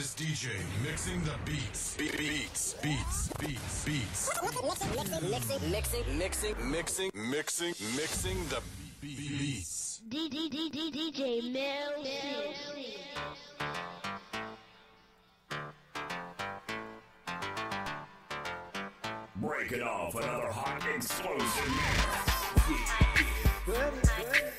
hottest DJ mixing the beats. Be- beats, beats, beats, beats. Mixing, mixing, mixing, Mixing, mixing, mixing, the beats. D D D D DJ Mel. Break it off another hot explosive mix.